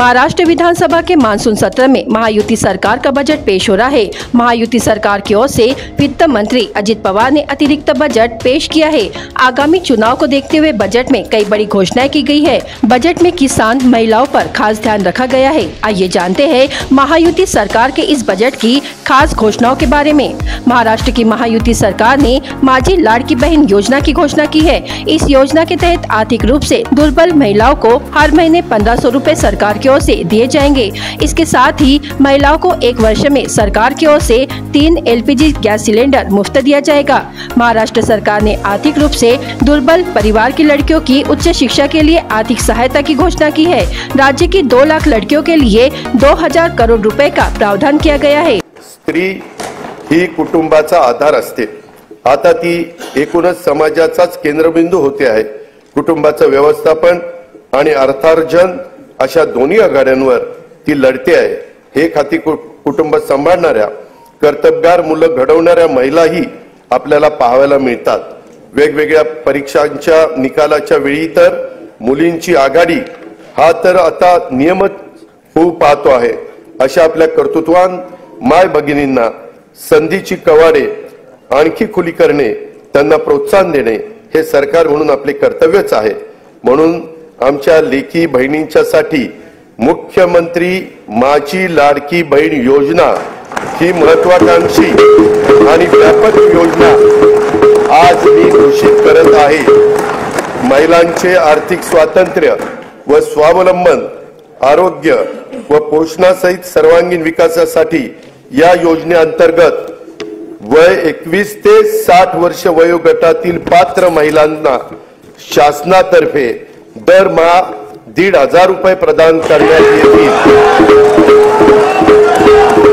महाराष्ट्र विधानसभा के मानसून सत्र में महायुति सरकार का बजट पेश हो रहा है। महायुति सरकार की ओर से वित्त मंत्री अजित पवार ने अतिरिक्त बजट पेश किया है। आगामी चुनाव को देखते हुए बजट में कई बड़ी घोषणाएँ की गई है। बजट में किसान, महिलाओं पर खास ध्यान रखा गया है। आइए जानते हैं महायुति सरकार के इस बजट की खास घोषणाओं के बारे में। महाराष्ट्र की महायुति सरकार ने माझी लाड़की बहन योजना की घोषणा की है। इस योजना के तहत आर्थिक रूप ऐसी दुर्बल महिलाओं को हर महीने पंद्रह सौ सरकार की ओर से दिए जाएँगे। इसके साथ ही महिलाओं को एक वर्ष में सरकार की ओर से तीन एलपीजी गैस सिलेंडर मुफ़्त दिया जाएगा। महाराष्ट्र सरकार ने आर्थिक रूप से दुर्बल परिवार की लड़कियों की उच्च शिक्षा के लिए आर्थिक सहायता की घोषणा की है। राज्य की दो लाख लड़कियों के लिए दो हज़ार करोड़ रुपए का प्रावधान किया गया है। स्त्री ही कुटुंबाचा आधार असते। आता ती एकूणच समाजाचाच केंद्रबिंदू होते आहे। कुटुंबाचं व्यवस्थापन आणि अर्थार्जन अशा दोन्ही आघाड्यांवर ती लढते आहे. हे खाती कुटुंब सांभाळणाऱ्या कर्तबगार मुलं घडवणाऱ्या महिलाही आपल्याला पाहायला मिळतात. वेगवेगळ्या परीक्षांच्या निकालाच्या वेळी तर मुलींची आघाडी हा तर आता नियमित होऊ पाहतो आहे. अशा आपल्या कर्तृत्वान माय भगिनींना संधीची कवाडे आणखी खुली करणे त्यांना प्रोत्साहन देणे हे सरकार म्हणून आपले कर्तव्यच आहे. म्हणून आमच्या लेखी बहिणींच्यासाठी मुख्यमंत्री माझी लाडकी बहीण योजना ही महत्वाकांक्षी आणि व्यापक योजना आज मी घोषित करत आहे. महिलांचे आर्थिक स्वातंत्र्य व स्वावलंबन आरोग्य व पोषणासहित सर्वांगीण विकासासाठी या योजनेअंतर्गत वय एकवीस ते साठ वर्ष वयोगटातील पात्र महिलांना शासनातर्फे दरमहा दीड हजार रुपये प्रदान करण्यात येतील.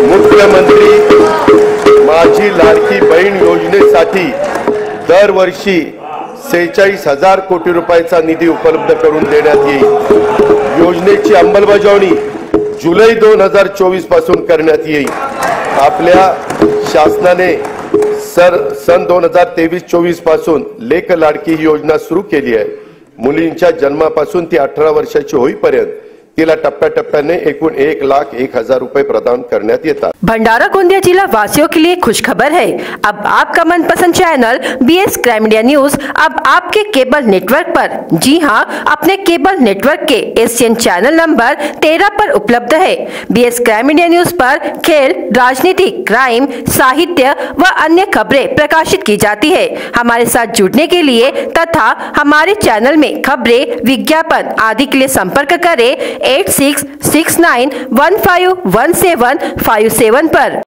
मुख्यमंत्री माझी लाडकी बहीण योजनेसाठी दरवर्षी सेहेचाळीस हजार कोटी रुपयाचा निधी उपलब्ध करून देण्यात येईल. योजनेची अंमलबजावणी जुलै दोन हजार चोवीसपासून करण्यात येईल. आपल्या शासनाने सर सन दोन हजार तेवीस चोवीसपासून लेख लाडकी ही योजना सुरू केली आहे. मुलींच्या जन्मापासून ती अठरा वर्षाची होईपर्यंत तिला टप्प्याटप्प्याने एकूण एक लाख एक हज़ार रुपये प्रदान करण्यात येतात. भंडारा गोंदिया जिला वासियों के लिए खुश खबर है। अब आपका मनपसंद channel B S crime India news अब आपके केबल नेटवर्क पर। जी हाँ, अपने केबल नेटवर्क के एशियन चैनल नंबर तेरह पर उपलब्ध है। B S crime India news पर खेल, राजनीति क्राइम साहित्य व अन्य खबरें प्रकाशित की जाती है। हमारे साथ जुड़ने के लिए तथा हमारे चैनल में खबरें, विज्ञापन आदि के लिए संपर्क करें eight six six nine one five one seven five seven पर।